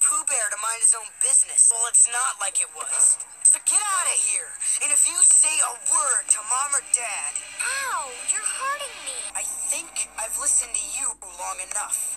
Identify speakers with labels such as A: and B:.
A: Pooh Bear to mind his own business. Well, it's not like it was. So get out of here. And if you say a word to Mom or Dad,
B: Ow, you're hurting me.
A: I think I've listened to you long enough.